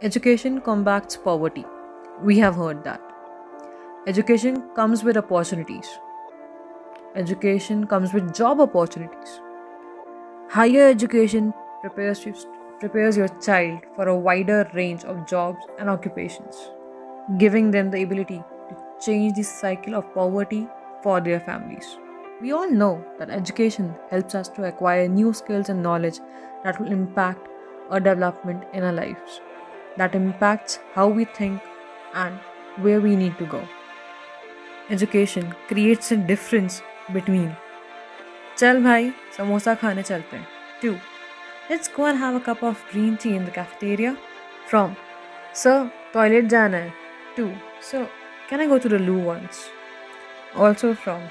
Education combats poverty. We have heard that. Education comes with opportunities. Education comes with job opportunities. Higher education prepares you, prepares your child for a wider range of jobs and occupations, giving them the ability to change the cycle of poverty for their families. We all know that education helps us to acquire new skills and knowledge that will impact our development in our lives, that impacts how we think and where we need to go. Education creates a difference between चल भाई समोसा खाने चलते हैं to let's go and have a cup of green tea in the cafeteria from sir toilet जाना है to sir can I go to the लू once also from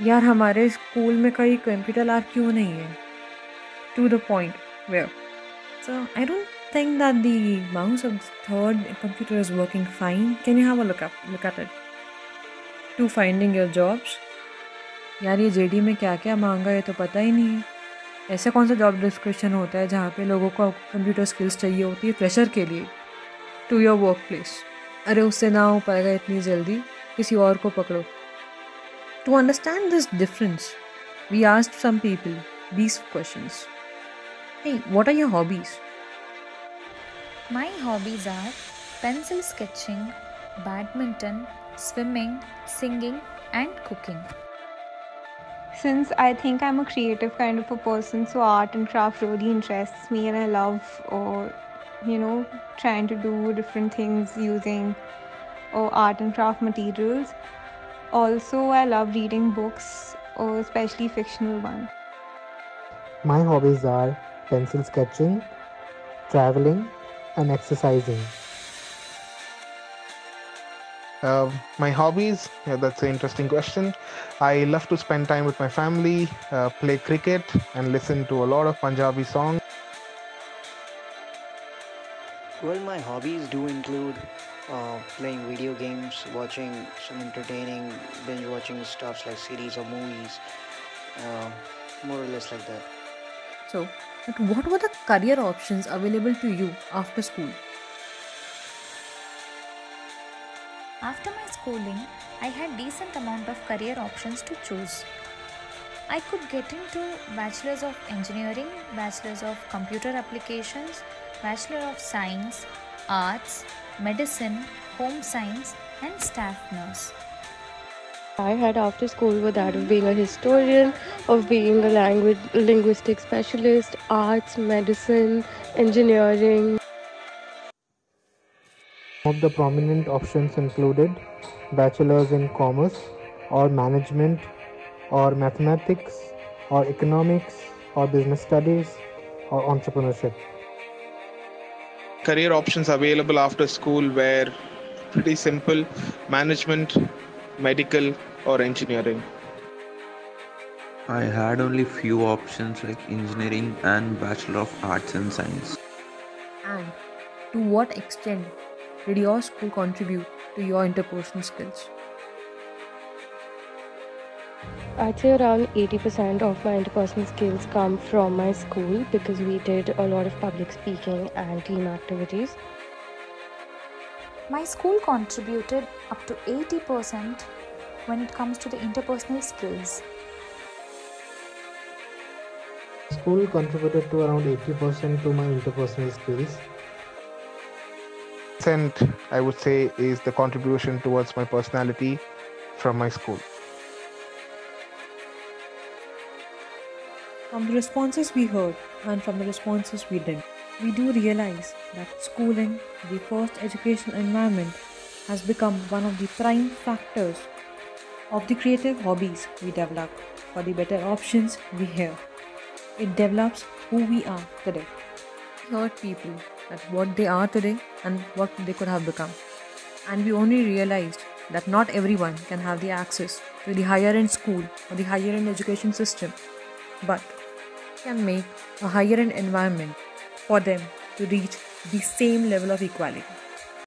यार हमारे स्कूल में कहीं कंप्यूटर लैब क्यों नहीं है to the point where so I don't think that the mouse of the third computer is working fine. Can you have a look up, look at it? To finding your jobs. यार, ये JD में क्या क्या मांगा है तो पता ही नहीं है। ऐसा कौन सा जॉब डिस्क्रिप्शन होता है जहाँ पे लोगों को कंप्यूटर स्किल्स चाहिए होती है प्रेशर के लिए? टू योर वर्क प्लेस अरे, उससे ना हो पाएगा इतनी जल्दी। किसी और को पकड़ो। To understand this difference we asked some people these question what are your hobbies? My hobbies are pencil sketching, badminton, swimming, singing, and cooking. Since I think I'm a creative kind of a person, so art and craft really interests me, and I love, or you know, trying to do different things using or art and craft materials. Also, I love reading books, or especially fictional ones. My hobbies are pencil sketching, traveling, and exercising. Uh, my hobbies, yeah, that's an interesting question. I love to spend time with my family, uh, play cricket, and listen to a lot of Punjabi songs. Well, my hobbies do include uh, playing video games, watching some entertaining, binge watching stuffs like series or movies, uh, more or less like that. so but what were the career options available to you after school After my schooling, I had decent amount of career options to choose. I could get into bachelor's of engineering, bachelor's of computer applications, bachelor of science, arts, medicine, home science and staff nurse. I had after school were that of being a historian, of being a language linguistic specialist, arts, medicine, engineering. Some of the prominent options included bachelor's in commerce or management or mathematics or economics or business studies or entrepreneurship. Career options available after school were pretty simple management, medical, or engineering. I had only few options like engineering and Bachelor of Arts and Science. and to what extent did your school contribute to your interpersonal skills I'd say around 80% of my interpersonal skills come from my school because we did a lot of public speaking and team activities. My school contributed up to 80% when it comes to the interpersonal skills. School contributed to around 80% to my interpersonal skills. Percent, I would say, is the contribution towards my personality from my school. From the responses we heard and from the responses we did, we do realize that schooling, the first educational environment, has become one of the prime factors of the creative hobbies we develop for the better options we have. It develops who we are today. We heard people that what they are today and what they could have become. And we only realized that not everyone can have the access to the higher end school or the higher end education system, but can make a higher end environment for them to reach the same level of equality.